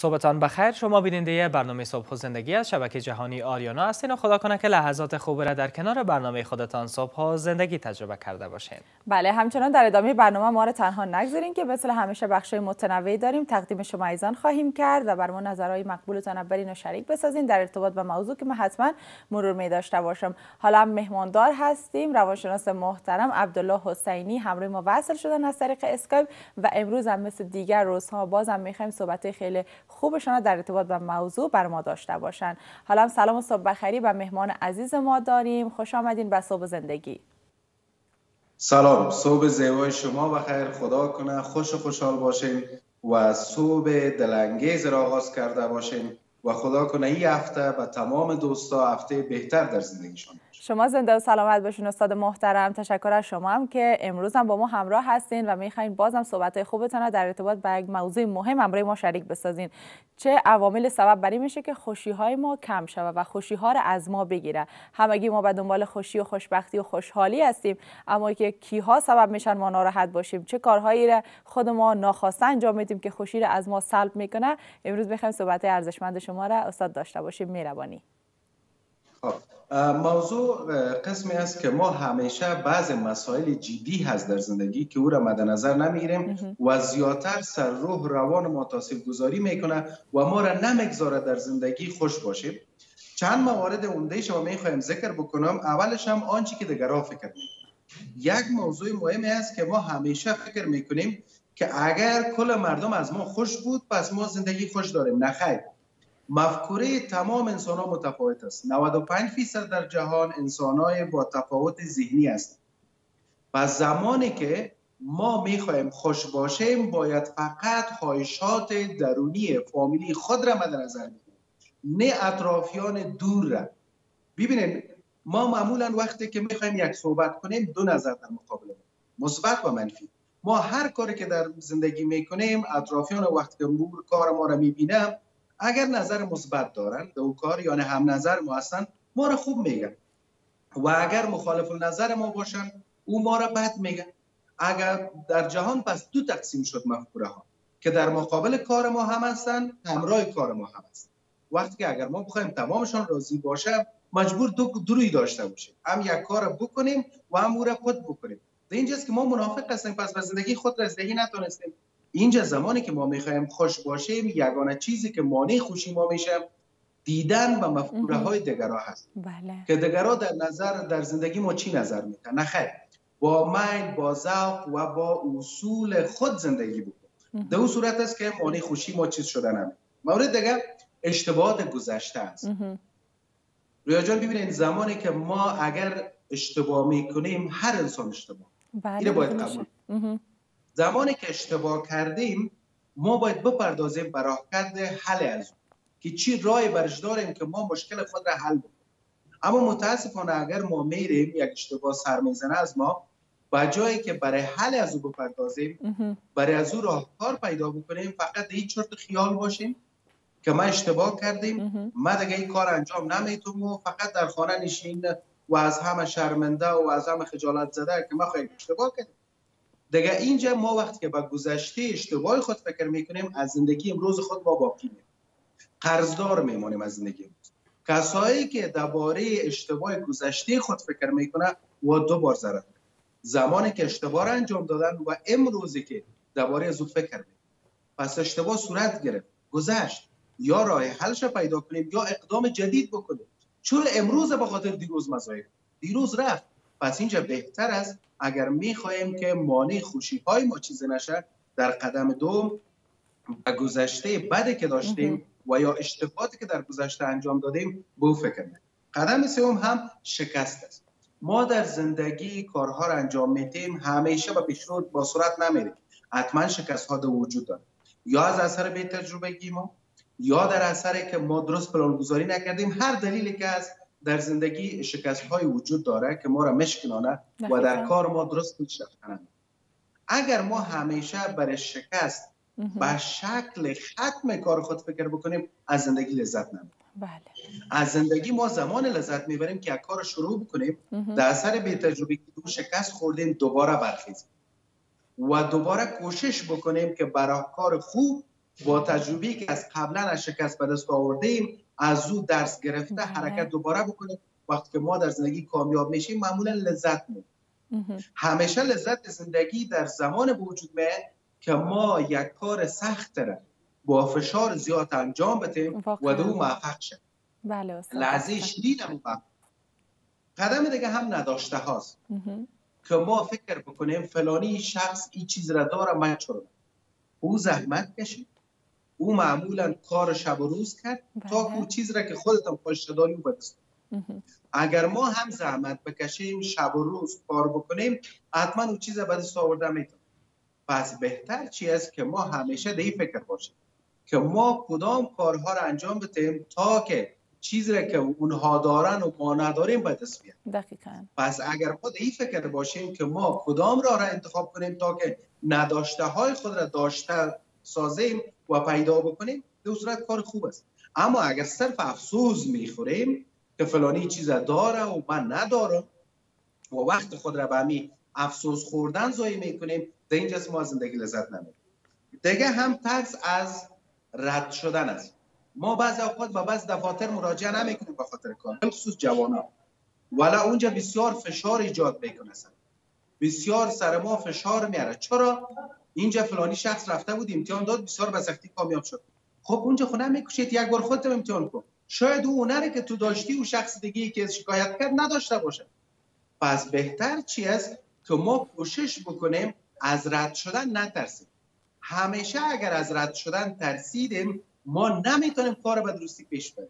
صبحتان بخیر شما بیننده برنامه صبح و زندگی از شبکه جهانی آریانا هستین و خدا کنه که لحظات خوب را در کنار برنامه خودتان صبح و زندگی تجربه کرده باشین. بله همچنان در ادامه برنامه ما را تنها نگذارین که مثل همیشه بخش متنوعی داریم تقدیم شما ایزان خواهیم کرد و بر ما نظرهای مقبول و برین و شریک بسازین. در ارتباط با موضوع که من حتما مرور می داشته باشم. حالا هم مهماندار هستیم روانشناس محترم عبدالله حسینی. همراه ما وصل شدن از طریق اسکایپ و امروز هم مثل دیگر روزها بازم می‌خوایم صحبت خیلی خوبشان در ارتباط با موضوع بر ما داشته باشن. حالا سلام و صبح بخیری و مهمان عزیز ما داریم. خوش آمدین به صبح زندگی. سلام. صبح زیبای شما بخیر خدا کنه. خوش و خوشحال باشین و صبح دلانگیز را آغاز کرده باشین و خدا کنه این هفته به تمام دوستا هفته بهتر در زندگیشان. شما زنده و سلامت باشین استاد محترم. تشکر از شما هم که امروز هم با ما همراه هستین و می‌خواین بازم صحبت خوبتان در ارتباط با یک موضوع مهم همراه ما شریک بسازین. چه عوامل سبب بری میشه که خوشی های ما کم شود و خوشی ها را از ما بگیره همگی ما به دنبال خوشی و خوشبختی و خوشحالی هستیم اما که کیها سبب میشن ما ناراحت باشیم؟ چه کارهایی را خود ما ناخواسته انجام میدیم که خوشی را از ما سلب می‌کنه؟ امروز می‌خوایم صحبت ارزشمند شما را استاد داشته باشیم. مهربانی. موضوع قسمی است که ما همیشه بعض مسائل جدی هست در زندگی که او را مد نظر نمی‌گیریم و زیادتر سر روح روان ما تاثیر گذاری می‌کنه و ما را نمی‌گذاره در زندگی خوش باشیم. چند موارد عمده شما می‌خوایم ذکر بکنم. اولش هم آنچه که دیگرها فکر می‌کنم یک موضوع مهمی است که ما همیشه فکر می‌کنیم که اگر کل مردم از ما خوش بود پس ما زندگی خوش داریم. نخیر مفکوره تمام انسان ها متفاوت است. 95 فیصد در جهان انسان های با تفاوت ذهنی است و زمانی که ما می‌خواهیم خوش باشیم باید فقط خواهشات درونی فامیلی خود را مد نظر بگیریم نه اطرافیان دور را. ببینید ما معمولا وقتی که می‌خوایم یک صحبت کنیم دو نظر در مقابل مثبت و منفی. ما هر کاری که در زندگی می‌کنیم اطرافیان وقتی که کار ما را می‌بینم اگر نظر مثبت دارن به او کار یا هم نظر ما هستن ما را خوب میگن. و اگر مخالف نظر ما باشن او ما را بد میگن. اگر در جهان پس دو تقسیم شد مفکوره ها که در مقابل کار ما هم هستن همراه کار ما هم هستن. وقتی که اگر ما بخوایم تمامشان راضی باشه مجبور دو دروی داشته باشیم. هم یک کار بکنیم و هم او را خود بکنیم. در اینجاست که ما منافق هستیم پس به زندگی خود رسیدگی نتونستیم. اینجا زمانی که ما می‌خوایم خوش باشیم یگانه چیزی که مانع خوشی ما میشه دیدن و مفکوره های دگرها هست. بله. که دگرها در نظر در زندگی ما چی نظر میتن نخیر با میل با ذوق و با اصول خود زندگی بکن. در اون صورت است که مانع خوشی ما چیز شده نمی مورد دیگه اشتباهات گذشته است. رویا جان ببینید زمانی که ما اگر اشتباه می‌کنیم هر انسان اشتباه. بله اینو باید قبول زمانی که اشتباه کردیم ما باید بپردازیم به کرده حل از که چی رای برش داریم که ما مشکل خود را حل بکنیم. اما متاسفانه اگر ما میریم یک اشتباه سر می‌زنه از ما با جایی که برای حل از او بپردازیم برای از او راهکار پیدا بکنیم فقط هیچ چرت خیال باشیم که ما اشتباه کردیم ما دیگه این کار انجام نمی‌تونم و فقط در خانه نشین و از همه شرمنده و از همه خجالت زده که ما خیلی اشتباه کردیم. دیگه اینجا ما وقتی که به گذشته اشتباه خود فکر می‌کنیم از زندگی امروز خود ما باقی میمونیم. قرضدار میمونیم از زندگی امروز. کسایی که درباره اشتباه گذشته خود فکر می‌کنه و دو بار ضرر. زمانی که اشتباه را انجام دادن و امروزی که درباره از فکر می‌کنیم. پس اشتباه صورت گرفت گذشت. یا راه حلش پیدا کنیم یا اقدام جدید بکنیم. چون امروز به خاطر دیروز مزایق دیروز رفت. پس اینجا بهتر است اگر می‌خواهیم که مانع خوشی های ما چیز نشه در قدم دوم و گذشته بدی که داشتیم و یا اشتباهاتی که در گذشته انجام دادیم به فکر کنیم قدم سوم هم شکست است. ما در زندگی کارها را انجام میدیم همیشه به پیشرو با صورت نمیریم. حتما شکست ها در وجود داره یا از اثر به تجربگی ما یا در اثر که ما درست پلان گذاری نکردیم. هر دلیلی که از در زندگی شکست های وجود داره که ما را مشکنانه و در کار ما درست پیشرفت کنند اگر ما همیشه برای شکست به شکل ختم کار خود فکر بکنیم از زندگی لذت نمی‌بریم بله. از زندگی ما زمان لذت می‌بریم که یک کار شروع بکنیم در اثر به تجربه که شکست خوردیم دوباره برخیزیم. و دوباره کوشش بکنیم که برای کار خوب با تجربی که از قبلا از شکست به دست آوردیم از او درس گرفته. حرکت دوباره بکنیم وقتی که ما در زندگی کامیاب میشیم معمولا لذت می‌بریم همیشه لذت زندگی در زمان به وجود میاد که ما یک کار سخت را با فشار زیاد انجام بدیم و. دو موفق شد بله لحظه. شیرین هم. قدم دیگه هم نداشته هاست. که ما فکر بکنیم فلانی شخص این چیز را داره من چرا او زحمت کشید او معمولا کار شب و روز کرد تا بله. که او چیز را که خودتان خوش داری او بدست. اگر ما هم زحمت بکشیم شب و روز کار بکنیم حتما اون چیز به دست آورده می‌تونیم پس بهتر چی است که ما همیشه این فکر باشیم که ما کدام کارها را انجام بدیم تا که چیزی را که اونها دارن و ما نداریم به دست بیاریم دقیقاً پس اگر ما این فکر باشیم که ما کدام راه را انتخاب کنیم تا که نداشته های خود را داشته سازیم و پیدا بکنیم به صورت کار خوب است. اما اگر صرف افسوس می‌خوریم که فلانی چیز داره و من ندارم و وقت خود را به افسوس خوردن ضایع می‌کنیم در اینجاست ما زندگی لذت نمی‌بریم. دیگه هم ترس از رد شدن است. ما بعض اوقات به بعض دفاتر مراجعه نمی‌کنیم به خاطر کار. خصوص جوانان. ولی اونجا بسیار فشار ایجاد می‌کنه بسیار سر ما فشار میاره چرا؟ اینجا فلانی شخص رفته بود امتحان داد بسیار به سختی کامیاب شد. خب اونجا خود نمی‌کشید یک بار خودت امتحان کن. شاید او هنری که تو داشتی او شخص دیگه که شکایت کرد نداشته باشه. پس بهتر چی است که ما کوشش بکنیم از رد شدن نترسیم. همیشه اگر از رد شدن ترسیدیم ما نمی‌تونیم کار به درستی پیش بریم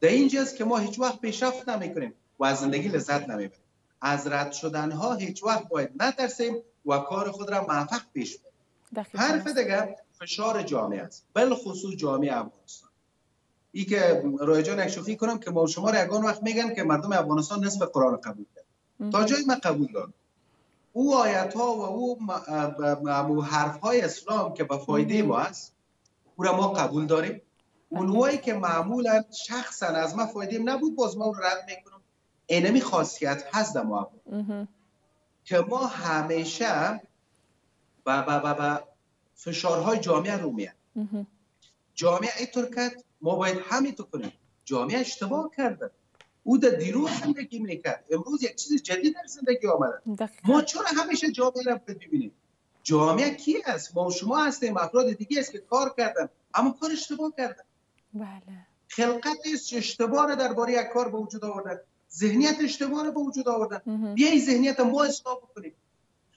در اینجاست که ما هیچ وقت پیشرفت نمی‌کنیم و از زندگی لذت نمی‌بریم. از رد شدن ها هیچ وقت باید نترسیم و کار خود را موفق پیش بریم حرف. دیگه فشار جامعه است. بالخصوص جامعه افغانستان. ای که روی جان یک شوخی کنم که ما شما را یگان وقت میگن که مردم افغانستان نصف قرآن قبول کرد تا مهم. جای من قبول دارم. او آیت ها و او م- حرف های اسلام که به فایده ما است او را ما قبول داریم. اونهایی که معمولا شخصا از ما فایده نبود باز ما او رد می‌کنم اینمی خاصیت هست در ما. که ما همیشه با با با با فشارهای جامعه رو میاد. جامعه اینطور کرد ما باید همینطور کنیم. جامعه اشتباه کرده. او در دیروز زندگی می‌کرد. امروز یک چیز جدید در زندگی آمده. ما چرا همیشه جامعه را ببینیم؟ جامعه کی است؟ ما و شما هستیم. افراد دیگه است که کار کردن. اما کار اشتباه کردن. بله. خلقت است اشتباه را درباره یک کار به وجود آوردن ذهنیت اشتباه را به وجود آوردن. بیا این ذهنیت ما اصلاح بکنیم.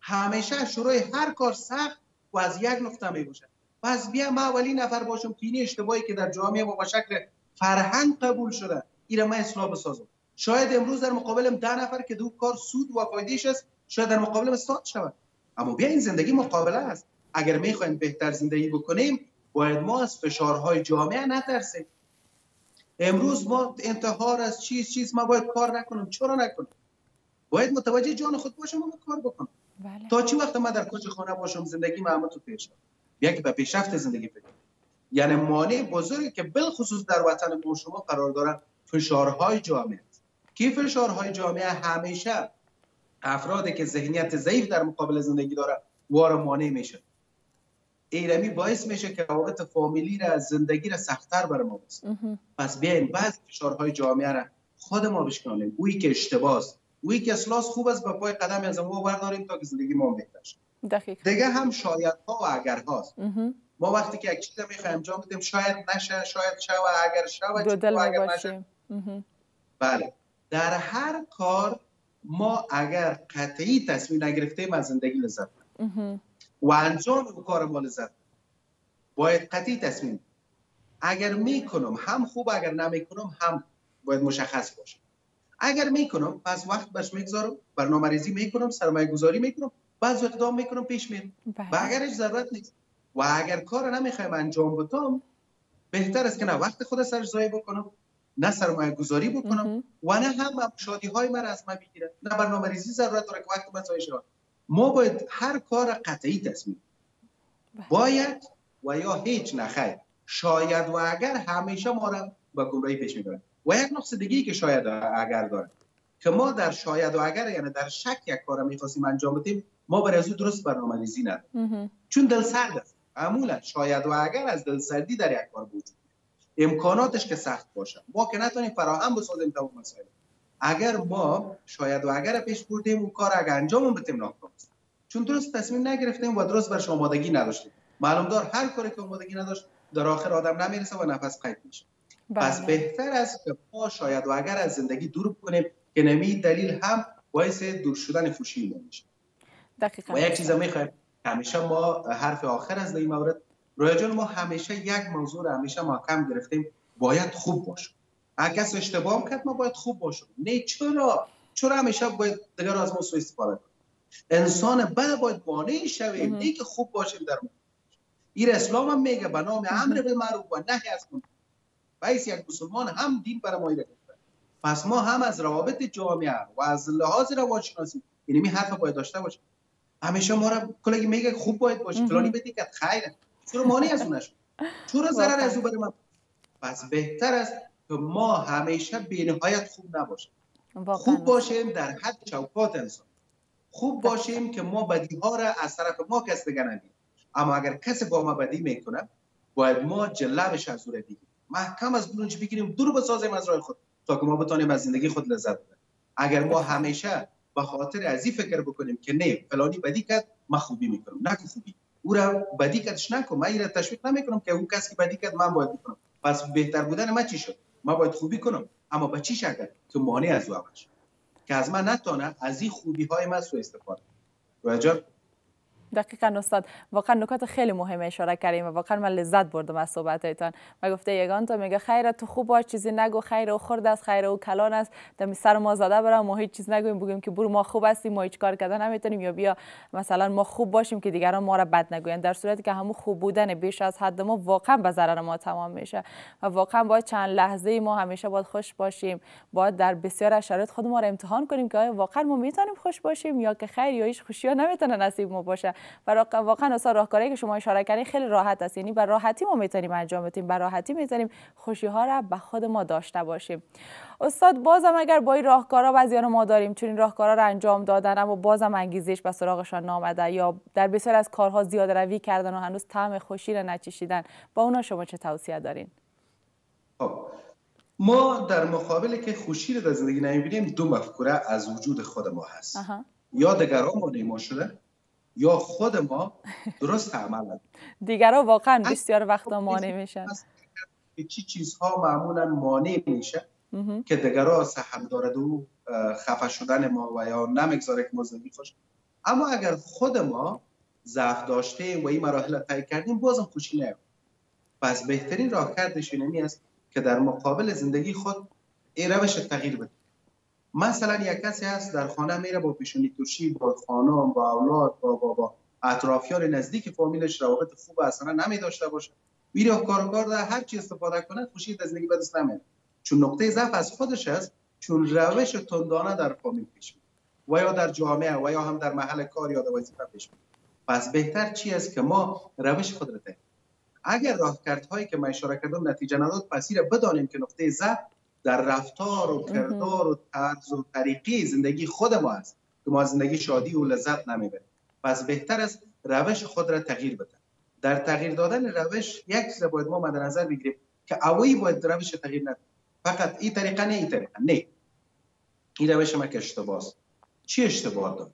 همیشه شروع هر کار سخت و از یک نقطه می باشد پس بیا ما اولین نفر باشم که این اشتباهی که در جامعه ما با شکل فرهنگ قبول شده این را ما اصلاح بسازم. شاید امروز در مقابلم ده نفر که دو کار سود و فایدهش است شاید در مقابلم استاد شود. اما بیا این زندگی مقابله است. اگر می‌خوایم بهتر زندگی بکنیم باید ما از فشارهای جامعه نترسیم. امروز ما انتحار از چیز چیز ما باید کار نکنیم چرا نکنیم باید متوجه جان خود باشم و کار بکنم. بله. تا چی وقت ما در کوچه خانه باشم؟ زندگی معمول تو پیش که به پیشرفت زندگی کنیم. یعنی مانع بزرگی که بالخصوص در وطن ما شما قرار دارن فشارهای جامعه است. کی فشارهای جامعه؟ همیشه. افرادی که ذهنیت ضعیف در مقابل زندگی داره وار مانع میشه ایرمی باعث میشه که روابط فامیلی را زندگی را سختتر بر ما. پس بیاین بعض فشارهای جامعه را خود ما بشکنیم. اویی که اشتباه است. اویی که اصلاح خوب است به پای قدم از ما برداریم تا که زندگی ما بهتر شه. دیگه هم شاید ها و اگر هاست. ما وقتی که یک چیز می‌خوایم انجام بدیم شاید نشه شاید و اگر شه و دو اگر نشه. بله. در هر کار ما اگر قطعی تصمیم نگرفتیم از زندگی لذت. و انجام اون کار ما لذت ببریم. باید قطعی تصمیم. اگر می‌کنم هم خوب اگر نمی‌کنم هم باید مشخص باشه اگر می‌کنم پس وقت بهش می‌گذارم برنامه ریزی می‌کنم سرمایه گذاری می‌کنم بعض اقدام می‌کنم پیش میرم و بله اگرش ضرورت نیست و اگر کار نمی‌خوایم انجام بدم بهتر است که نه وقت خود سر ضایع بکنم نه سرمایه گذاری بکنم. و نه هم شادی های من از من بگیره نه برنامه ریزی ضرورت داره که وقت من ضایع ما باید هر کار قطعی تصمیم بله. باید و یا هیچ نخیر شاید و اگر همیشه ما را به گمراهی پیش می‌برن و یک نقص دیگه که شاید و اگر داره که ما در شاید و اگر یعنی در شک یک کار می‌خواستیم انجام بدیم ما برای از درست برنامه ریزی نداریم. چون دل سرد است. معمولا شاید و اگر از دلسردی در یک کار وجود امکاناتش که سخت باشه ما که نتونیم فراهم بسازیم تمام مسائل. اگر ما شاید و اگر پیش بردیم اون کار اگر انجام بدیم ناکام چون درست تصمیم نگرفتیم و درست برش آمادگی نداشتیم. معلوم دار هر کاری که آمادگی نداشت در آخر آدم نمی‌رسه و نفس قید میشه. پس بله. بهتر است که ما شاید و اگر از زندگی دور کنیم که نمی دلیل هم باعث دور شدن فوشی میشه. دقیقا. و یک چیز می‌خوایم. همیشه ما حرف آخر از این مورد رویا جان ما همیشه یک موضوع رو همیشه محکم گرفتیم. باید خوب باشه. کس اشتباه کرد ما باید خوب باشیم نه چرا؟ چرا همیشه باید دیگر از ما سو استفاده کنیم؟ انسان بد باید مانع شویم. نه که خوب باشیم در ما. این اسلام هم میگه به نام امر بالمعروف و نهی از منکر. باعث یک مسلمان هم دین برای ما پس ما هم از روابط جامعه و از لحاظ روانشناسی یعنی می حرف باید داشته باشیم. همیشه ما را کلگی میگه خوب باید باشه فلانی بدی که خیره. چرا مانع از اونش؟ چرا ضرر از او برای من؟ پس بهتر است که ما همیشه بینهایت خوب نباشیم. خوب باشیم در حد چوکات انسان. خوب باشیم که ما بدی ها را از طرف ما کس دیگه اما اگر کسی با ما بدی می‌کنه باید ما جلبش از او بگیریم. محکم از برونش بگیریم؟ دور بسازیم از راه خود. تا که ما بتانیم از زندگی خود لذت ببریم. اگر ما همیشه به خاطر از فکر بکنیم که نه فلانی بدی کرد ما خوبی می‌کنم نه خوبی. او را بدی کردش نکن. من را تشویق نمی‌کنم که اون کسی که بدی کرد من باید بکنم. پس بهتر بودن ما چی شد؟ ما باید خوبی کنم. اما به چی شکل که مانع از او که از من نتانه از این خوبی های من سو استفاده. دقیقا استاد واقعا نکات خیلی مهم اشاره کردیم و واقعا من لذت بردم از صحبتتان. و گفته یگان تو میگه خیر تو خوب باش چیزی نگو خیر او خورد است خیر او کلان است. دم سر ما زده برام ما هیچ چیز نگویم بگیم که برو ما خوب هستیم ما هیچ کار کردن نمی‌تونیم. یا بیا مثلا ما خوب باشیم که دیگران ما را بد نگوین در صورتی که همون خوب بودن بیش از حد ما واقعا به ضرر ما تمام میشه. و واقعا باید چند لحظه ما همیشه باید خوش باشیم. باید در بسیار شرایط خود ما را امتحان کنیم که واقعا ما می‌تونیم خوش باشیم یا که خیر یا هیچ خوشی ها نمی‌تونه نصیب ما باشه. و واقعا اصلا راهکاری که شما اشاره کردین خیلی راحت است. یعنی بر راحتی ما می‌تونیم انجام بدیم. بر راحتی می‌تونیم خوشی ها را به خود ما داشته باشیم. استاد بازم اگر با این راهکارا بعضیان ما داریم چون این راهکارا را انجام دادن اما بازم انگیزش به سراغشان نامده یا در بسیار از کارها زیاده روی کردن و هنوز طعم خوشی را نچشیدن با اونا شما چه توصیه دارین؟ خب، ما در مقابل که خوشی رو در زندگی نمی‌بینیم دو مفکوره از وجود خود ما هست. یا دیگران ما شده؟ یا خود ما درست عمل دیگرها واقعا بسیار وقت مانع میشن. چی چیزها معمولا مانع میشه که دیگرها سهم دارد و خفه شدن ما و یا نمی‌گذاره که ما زندگی خوش اما اگر خود ما ضعف داشته و این مراحل طی کردیم بازم خوشی نه پس بهترین راه کردش اینمی است که در مقابل زندگی خود این روش تغییر بده مثلا یک کسی هست در خانه میره با پیشونی ترشی با خانم با اولاد با با, با اطرافیان نزدیک فامیلش روابط خوب اصلا نمی داشته باشه. میره کار کار در هر چی استفاده کنه خوشی از زندگی بدست نمیاد. چون نقطه ضعف از خودش است چون روش تندانه در فامیل پیش و یا در جامعه و یا هم در محل کار یا در وظیفه پیش پس بهتر چی است که ما روش خود را اگر راهکردهایی که من اشاره کردم نتیجه نداد پس بدانیم که نقطه ضعف در رفتار و کردار و طرز و طریقی زندگی خود ما است که ما زندگی شادی و لذت نمی‌بریم. پس بهتر است روش خود را تغییر بده در تغییر دادن روش یک چیز باید ما مد نظر بگیریم که اوی باید روش تغییر نده فقط این طریقه نه این طریقه نه. این روش ما که اشتباه است چی اشتباه داره؟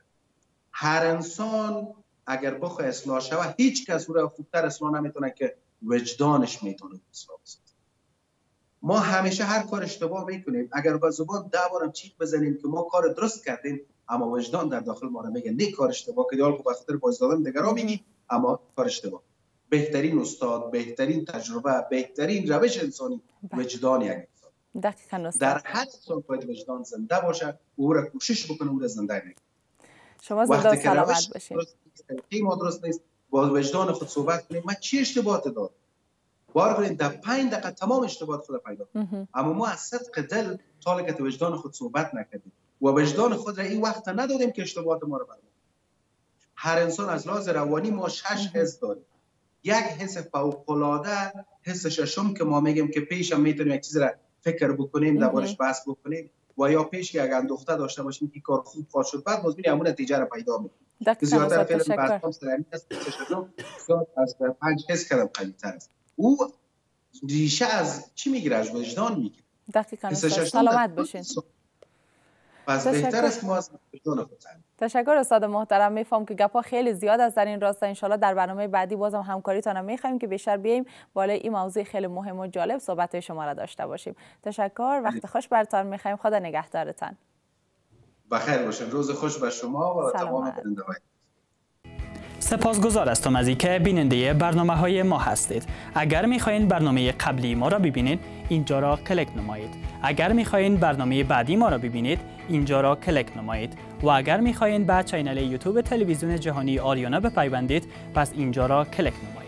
هر انسان اگر بخواه اصلاح شود هیچ کس او را خوبتر اصلاح نمی‌تونه که وجدانش می‌تونه اصلاح ما همیشه هر کار اشتباه می‌کنیم. اگر با زبان ده بارم چیک بزنیم که ما کار درست کردیم اما وجدان در داخل ما میگه نه کار اشتباه که دیال به خاطر باز دادن دیگران میگی اما کار اشتباه. بهترین استاد بهترین تجربه بهترین روش انسانی بله. وجدان یک دقیقاً در هر سال باید وجدان زنده باشه او را کوشش بکنه او را زنده نگه. شما زنده سلامت باشید ما درست نیست با وجدان خود صحبت کنیم من چی اشتباهات دارم؟ بار کنید در پنج دقیقه تمام اشتباهات خود پیدا اما ما از صدق دل طالقت وجدان خود صحبت نکردیم و وجدان خود را این وقت ندادیم که اشتباهات ما رو برمون هر انسان از لحاظ روانی ما شش حس داریم یک حس فوق العاده حس ششم که ما میگیم که پیشم می‌تونیم یک چیز را فکر بکنیم دربارش بحث بکنیم و یا پیش که اگر اندوخته داشته باشیم که کار خوب خواهد شد بعد باز همون نتیجه را پیدا می‌کنیم. زیادتر فیلم برنامه سرمی است. از پنج حس کردم قلیتر است. او ریشه از چی می‌گیره؟ از وجدان می‌گیره. دقیقا سلامت باشین. پس بهتر است ما از وجدان تشکر استاد محترم. میفهم که گپا خیلی زیاد است. در این راستا انشالله در برنامه بعدی بازم همکاریتان می‌خوایم که بیشتر بیایم بالای این موضوع خیلی مهم و جالب صحبت شما را داشته باشیم. تشکر. وقت خوش برتان می‌خوایم. خدا نگهدارتان. بخیر باشین. روز خوش بر شما و تمام سپاسگزار هستم از اینکه بیننده برنامه های ما هستید. اگر می‌خواهید برنامه قبلی ما را ببینید اینجا را کلک نمایید. اگر می‌خواهید برنامه بعدی ما را ببینید اینجا را کلک نمایید. و اگر می‌خواهید به چینل یوتیوب تلویزیون جهانی آریانا بپیوندید پس اینجا را کلک نمایید.